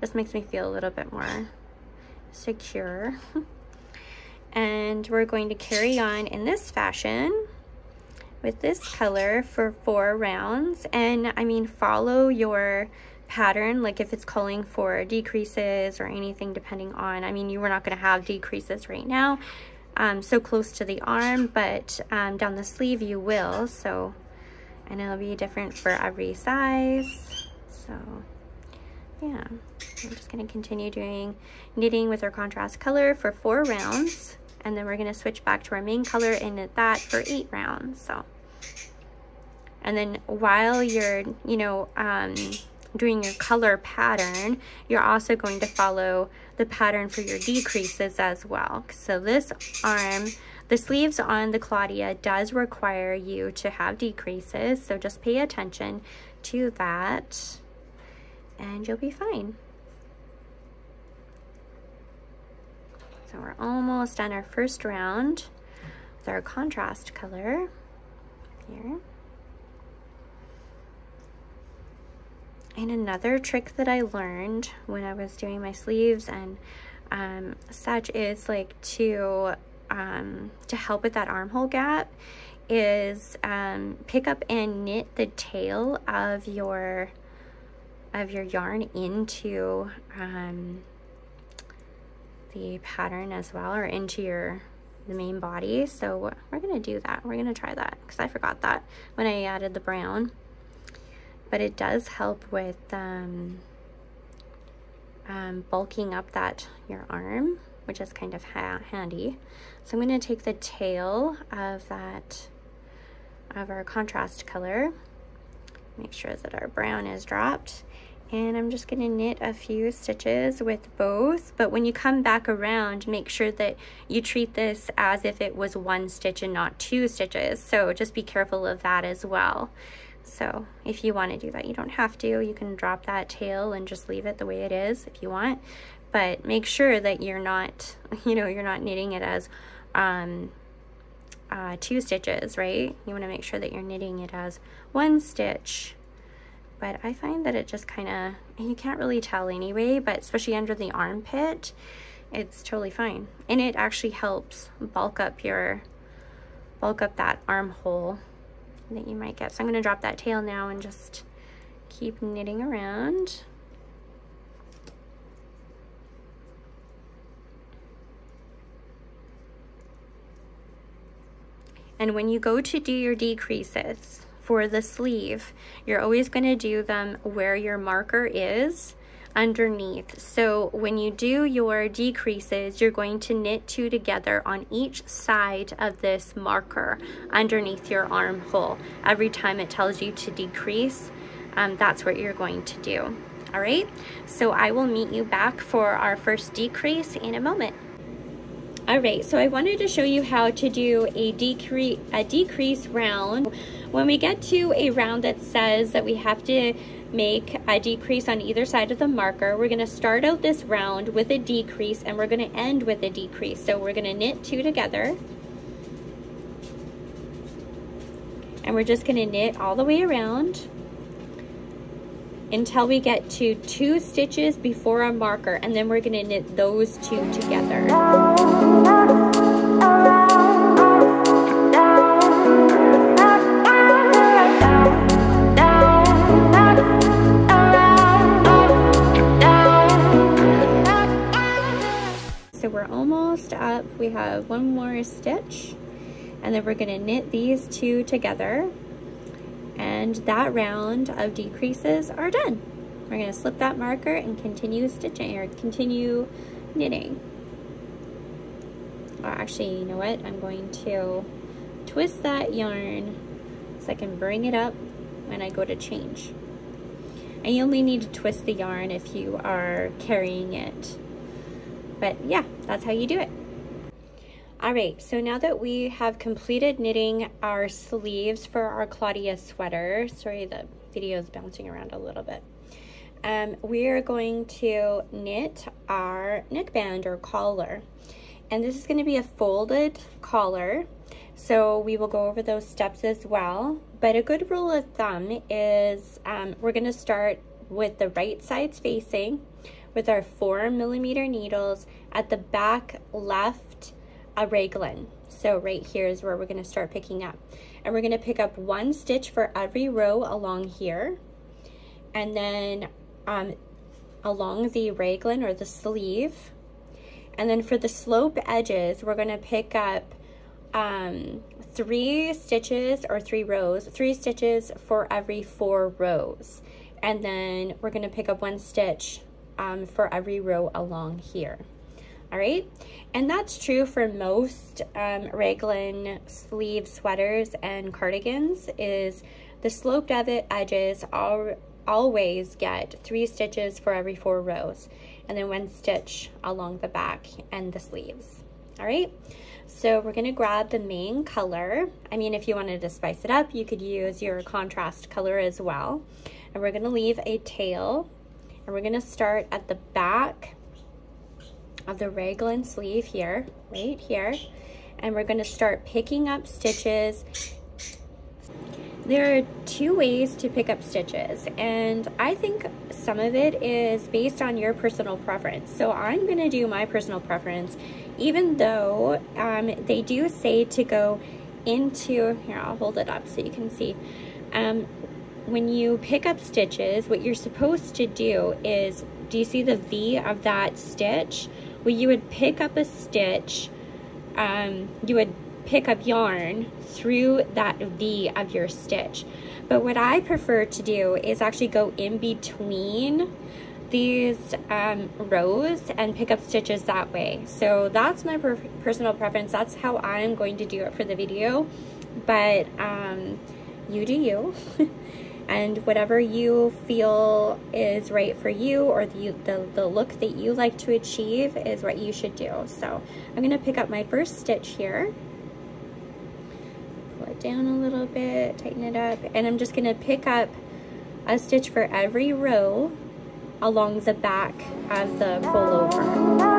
This makes me feel a little bit more secure. <laughs> and we're going to carry on in this fashion with this color for four rounds. And I mean, follow your pattern, like if it's calling for decreases or anything depending on, I mean, you were not gonna have decreases right now, um, so close to the arm, but um, down the sleeve you will, so, and it'll be different for every size, so yeah. I'm just gonna continue doing knitting with our contrast color for four rounds, and then we're gonna switch back to our main color and knit that for eight rounds, so. And then while you're, you know, um, doing your color pattern, you're also going to follow the pattern for your decreases as well. So this arm, the sleeves on the Claudia does require you to have decreases, so just pay attention to that and you'll be fine. So we're almost done our first round with our contrast color here. And another trick that I learned when I was doing my sleeves and um, such is like to um, to help with that armhole gap is um, pick up and knit the tail of your of your yarn into um, the pattern as well or into your the main body. So we're gonna do that. We're gonna try that because I forgot that when I added the brown. But it does help with um, um, bulking up that your arm, which is kind of ha handy. So I'm going to take the tail of that, of our contrast color, make sure that our brown is dropped, and I'm just going to knit a few stitches with both but when you come back around make sure that you treat this as if it was one stitch and not two stitches so just be careful of that as well so if you want to do that, you don't have to. You can drop that tail and just leave it the way it is if you want. But make sure that you're not, <laughs> you know, you're not knitting it as um, uh, two stitches, right? You want to make sure that you're knitting it as one stitch. But I find that it just kind of, you can't really tell anyway, but especially under the armpit, it's totally fine. And it actually helps bulk up your, bulk up that armhole that you might get. So I'm going to drop that tail now and just keep knitting around. And when you go to do your decreases for the sleeve, you're always going to do them where your marker is underneath. So when you do your decreases, you're going to knit two together on each side of this marker underneath your armhole. Every time it tells you to decrease, um, that's what you're going to do. All right, so I will meet you back for our first decrease in a moment. All right, so I wanted to show you how to do a decrease, a decrease round. When we get to a round that says that we have to make a decrease on either side of the marker. We're going to start out this round with a decrease and we're going to end with a decrease. So we're going to knit two together. And we're just going to knit all the way around until we get to two stitches before our marker and then we're going to knit those two together. So we're almost up. We have one more stitch and then we're going to knit these two together and that round of decreases are done. We're going to slip that marker and continue stitching or continue knitting. Or actually, you know what? I'm going to twist that yarn so I can bring it up when I go to change. And you only need to twist the yarn if you are carrying it. But yeah, that's how you do it. All right, so now that we have completed knitting our sleeves for our Claudia sweater, sorry, the, video is bouncing around a little bit. Um, we're going to knit our neckband or collar. And this is going to be a folded collar. So we will go over those steps as well. But a good rule of thumb is um, we're going to start with the right sides facing with our four millimeter needles at the back left a raglan. So right here is where we're going to start picking up. And we're going to pick up one stitch for every row along here. And then um, along the raglan or the sleeve. And then for the slope edges, we're going to pick up um, three stitches or three rows, three stitches for every four rows. And then we're going to pick up one stitch um, for every row along here. All right, and that's true for most um, raglan sleeve sweaters and cardigans is the sloped edges all always get three stitches for every four rows and then one stitch along the back and the sleeves. All right, so we're gonna grab the main color. I mean, if you wanted to spice it up, you could use your contrast color as well. And we're gonna leave a tail and we're gonna start at the back of the raglan sleeve here, right here. And we're gonna start picking up stitches there are two ways to pick up stitches and I think some of it is based on your personal preference. So I'm going to do my personal preference even though um, they do say to go into, here I'll hold it up so you can see. Um, when you pick up stitches, what you're supposed to do is, do you see the V of that stitch? Well, you would pick up a stitch, um, you would pick up yarn through that V of your stitch. But what I prefer to do is actually go in between these um, rows and pick up stitches that way. So that's my per personal preference. That's how I'm going to do it for the video. But um, you do you. <laughs> and whatever you feel is right for you or the, the, the look that you like to achieve is what you should do. So I'm to pick up my first stitch here pull it down a little bit, tighten it up, and I'm just gonna pick up a stitch for every row along the back of the pullover.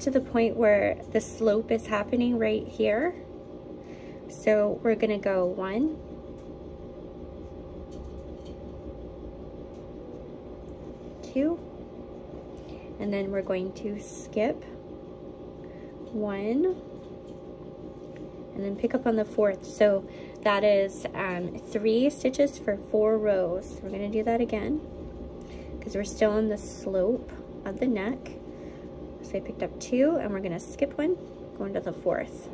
To the point where the slope is happening right here. So we're gonna go one, two, and then we're going to skip one, and then pick up on the fourth. So that is um, three stitches for four rows. We're gonna do that again because we're still on the slope of the neck. So I picked up two and we're gonna skip one, going to the fourth.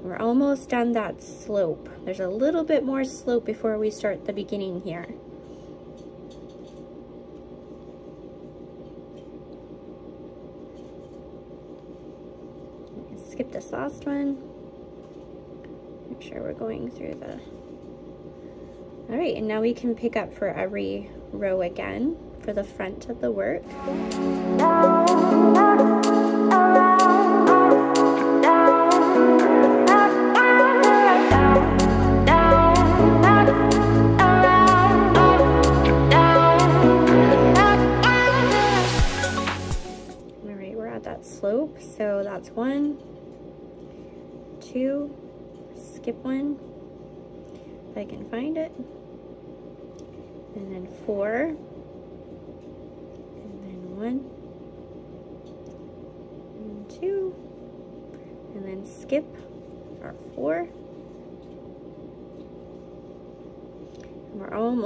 We're almost done that slope. There's a little bit more slope before we start the beginning here. Skip this last one. Make sure we're going through the... All right, and now we can pick up for every row again for the front of the work. Alright, we're at that slope. So that's one, two, skip one, if I can find it, and then four,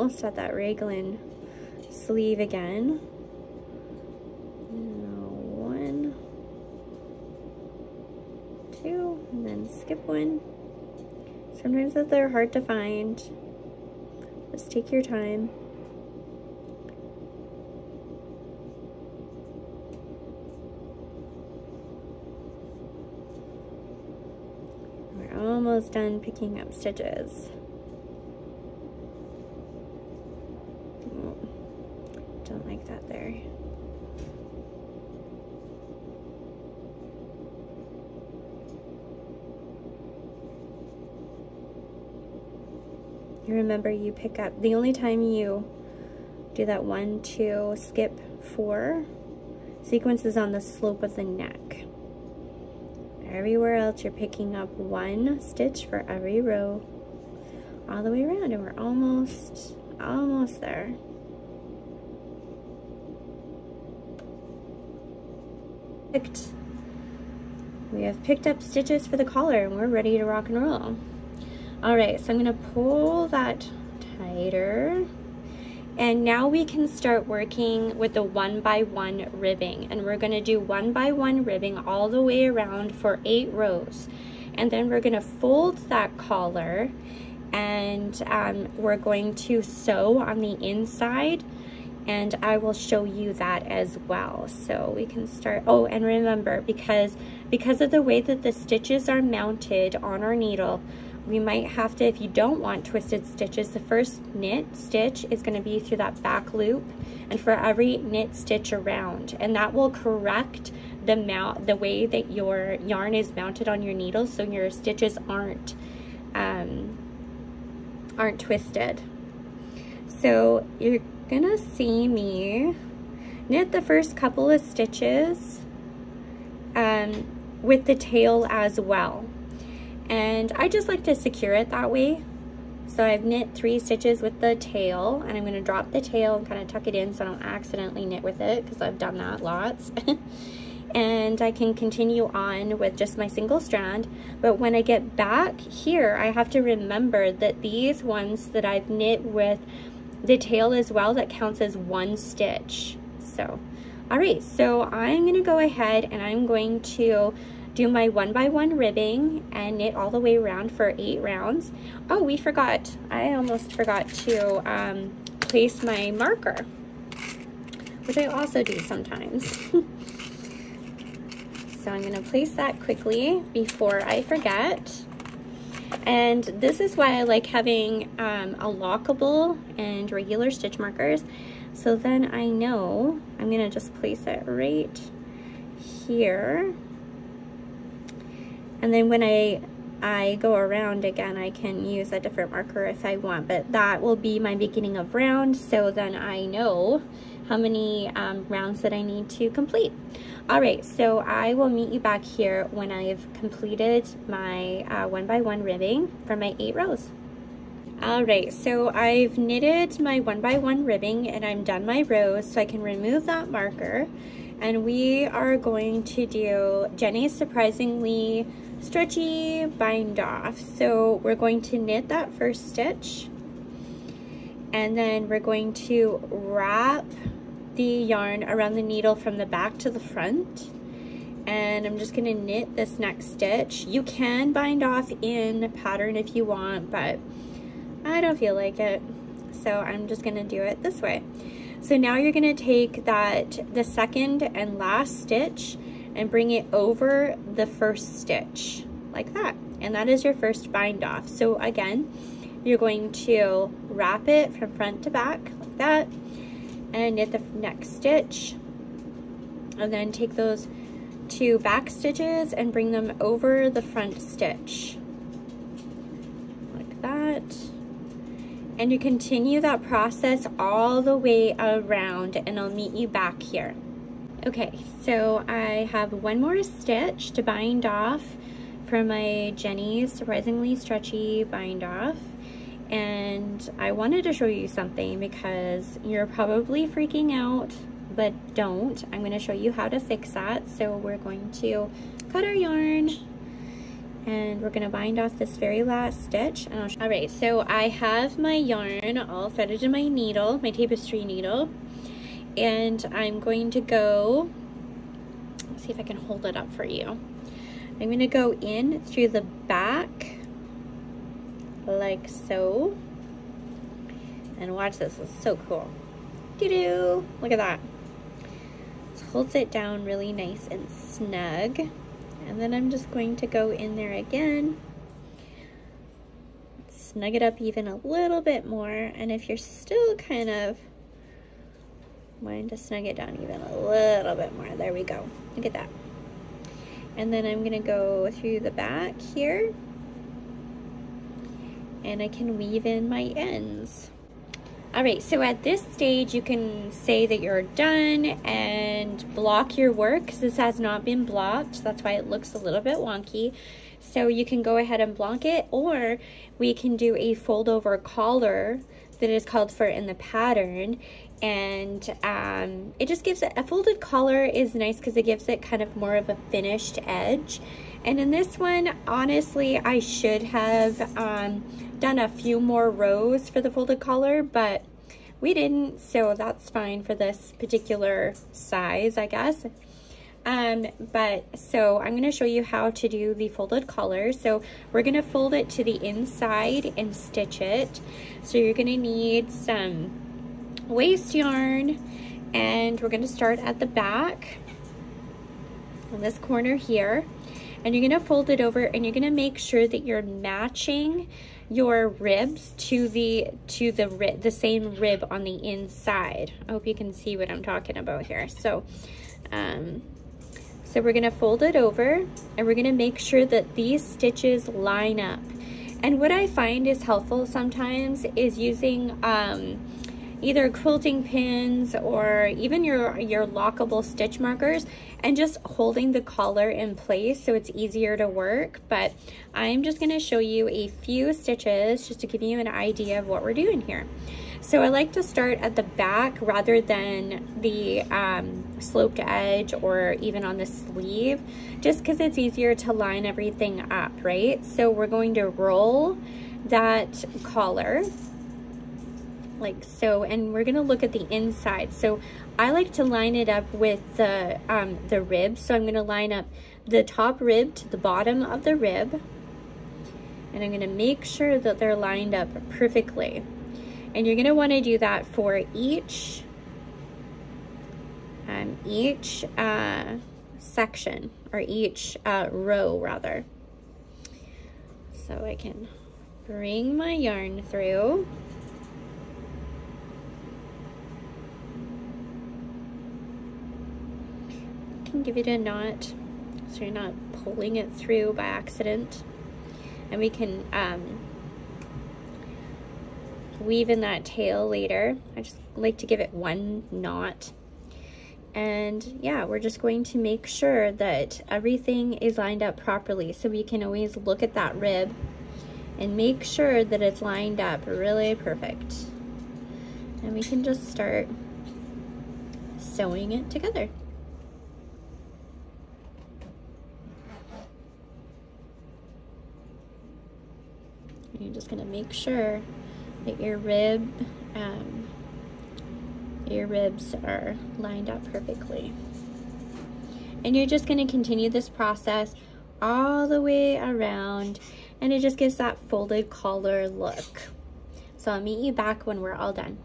almost at that raglan sleeve again. One, two, and then skip one. Sometimes if they're hard to find, just take your time. We're almost done picking up stitches. Remember you pick up, the only time you do that one, two, skip four, sequence is on the slope of the neck. Everywhere else you're picking up one stitch for every row all the way around and we're almost, almost there. Picked. We have picked up stitches for the collar and we're ready to rock and roll. All right, so I'm gonna pull that tighter. And now we can start working with the one by one ribbing. And we're gonna do one by one ribbing all the way around for eight rows. And then we're gonna fold that collar and um, we're going to sew on the inside and I will show you that as well. So we can start, oh, and remember, because, because of the way that the stitches are mounted on our needle, we might have to, if you don't want twisted stitches, the first knit stitch is gonna be through that back loop and for every knit stitch around. And that will correct the mount, the way that your yarn is mounted on your needle so your stitches aren't, um, aren't twisted. So you're gonna see me knit the first couple of stitches um, with the tail as well and I just like to secure it that way. So I've knit three stitches with the tail and I'm going to drop the tail and kind of tuck it in so I don't accidentally knit with it because I've done that lots. <laughs> and I can continue on with just my single strand. But when I get back here, I have to remember that these ones that I've knit with the tail as well, that counts as one stitch. So, all right, so I'm gonna go ahead and I'm going to do my one by one ribbing and knit all the way around for eight rounds. Oh, we forgot, I almost forgot to um, place my marker, which I also do sometimes. <laughs> so I'm gonna place that quickly before I forget. And this is why I like having um, a lockable and regular stitch markers. So then I know I'm gonna just place it right here and then when I I go around again, I can use a different marker if I want, but that will be my beginning of round, so then I know how many um, rounds that I need to complete. All right, so I will meet you back here when I've completed my uh, one by one ribbing for my eight rows. All right, so I've knitted my one by one ribbing and I'm done my rows, so I can remove that marker. And we are going to do Jenny's Surprisingly stretchy bind off. So we're going to knit that first stitch and then we're going to wrap the yarn around the needle from the back to the front and I'm just gonna knit this next stitch. You can bind off in a pattern if you want, but I don't feel like it. So I'm just gonna do it this way. So now you're gonna take that, the second and last stitch and bring it over the first stitch like that. And that is your first bind off. So again, you're going to wrap it from front to back like that and knit the next stitch and then take those two back stitches and bring them over the front stitch like that and you continue that process all the way around and I'll meet you back here Okay, so I have one more stitch to bind off for my Jenny's Surprisingly Stretchy Bind Off. And I wanted to show you something because you're probably freaking out, but don't. I'm gonna show you how to fix that. So we're going to cut our yarn and we're gonna bind off this very last stitch. All right, so I have my yarn all threaded in my needle, my tapestry needle and I'm going to go, see if I can hold it up for you. I'm going to go in through the back like so. And watch this, it's so cool. Doo-doo, look at that. Holds it down really nice and snug. And then I'm just going to go in there again snug it up even a little bit more. And if you're still kind of wanting to snug it down even a little bit more, there we go. Look at that. And then I'm gonna go through the back here and I can weave in my ends. All right, so at this stage, you can say that you're done and block your work because this has not been blocked. That's why it looks a little bit wonky. So you can go ahead and block it or we can do a fold over collar that is called for in the pattern and um, it just gives it a folded collar is nice because it gives it kind of more of a finished edge and in this one honestly I should have um, done a few more rows for the folded collar, but we didn't, so that's fine for this particular size, I guess. Um, but so I'm going to show you how to do the folded collar. So we're going to fold it to the inside and stitch it. So you're going to need some waste yarn and we're going to start at the back in this corner here and you're going to fold it over and you're going to make sure that you're matching your ribs to the to the rib the same rib on the inside. I hope you can see what i'm talking about here. So um so we're to fold it over and we're to make sure that these stitches line up. And what i find is helpful sometimes is using um either quilting pins or even your, your lockable stitch markers and just holding the collar in place so it's easier to work. But I'm just gonna show you a few stitches just to give you an idea of what we're doing here. So I like to start at the back rather than the um, sloped edge or even on the sleeve, just because it's easier to line everything up, right? So we're going to roll that collar like so and we're gonna look at the inside. So I like to line it up with the um, the rib. So I'm gonna line up the top rib to the bottom of the rib. And I'm gonna make sure that they're lined up perfectly. And you're gonna want to do that for each um, each uh, section or each uh, row rather. So I can bring my yarn through give it a knot so you're not pulling it through by accident. And we can um, weave in that tail later. I just like to give it one knot. And yeah, we're just going to make sure that everything is lined up properly. So we can always look at that rib and make sure that it's lined up really perfect. And we can just start sewing it together. You're just gonna make sure that your rib, um, your ribs are lined up perfectly. And you're just gonna continue this process all the way around and it just gives that folded collar look. So I'll meet you back when we're all done.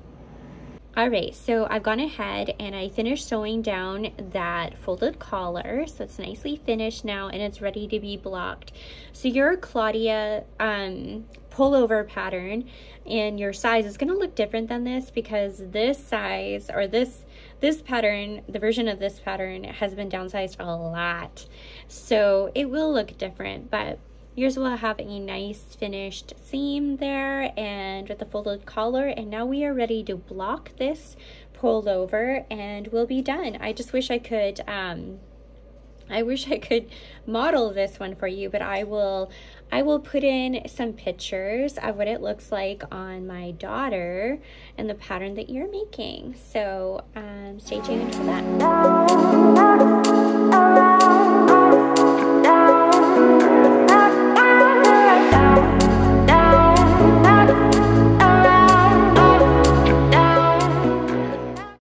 All right, so I've gone ahead and I finished sewing down that folded collar. So it's nicely finished now and it's ready to be blocked. So your Claudia um, pullover pattern and your size is gonna look different than this because this size or this this pattern, the version of this pattern has been downsized a lot. So it will look different, but Yours will have a nice finished seam there and with a folded collar. And now we are ready to block this pulled over and we'll be done. I just wish I could, um, I wish I could model this one for you, but I will, I will put in some pictures of what it looks like on my daughter and the pattern that you're making. So um, stay tuned for that.